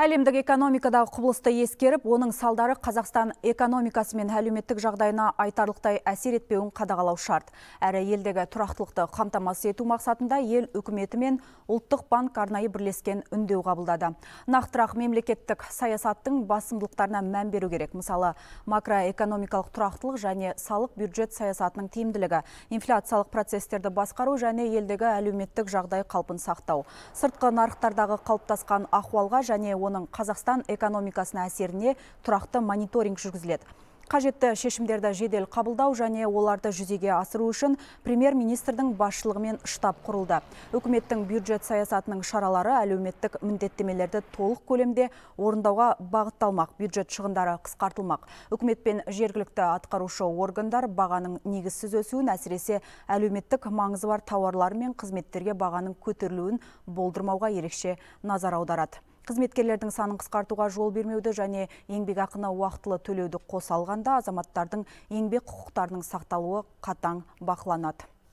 Әлемдік экономикадағы құбылысты ескеріп, оның салдары Қазақстан экономикасы мен әлеуметтік жағдайына айтарлықтай әсер етпеуін қадағалау шарт. Әрі елдегі тұрақтылықты қамтамасыз ету мақсатында ел үкіметі мен ұлттық банк арнайы бірлескен үндеу қабылдады. Нақтырақ мемлекеттік саясаттың басымдылықтарына мән беру керек. Мысалы, макроэкономикалық тұрақтылық және салық бюджет саясатының тиімділігі, инфляциялық процестерді басқару және елдегі әлеуметтік жағдай қалпын сақтау. Сыртқы нарықтардағы қалыптасқан ахуалға және оның Қазақстан экономикасына әсеріне тұрақты мониторинг жүргізіледі қажетті шешімдерді жедел қабылдау және оларды жүзеге асыру үшін премьер-министрдің басшылығымен штаб құрылды. Үкіметтің бюджет саясатының шаралары әлеуметтік міндеттемелерді толық көлемде орындауға бағытталмақ. Бюджет шығындары қысқартылмақ. Үкімет пен жергілікті атқарушы органдар бағаның негізсіз өсуін әсіресе әлеуметтік маңызы бар тауарлар мен қызметтерге бағаның көтерілуін болдырмауға ерекше назар аударады қызметкерлердің санын қысқартуға жол бермеуді және еңбек ақыны уақытылы төлеуді қоса алғанда азаматтардың еңбек құқықтарының сақталуы қатаң бақыланады.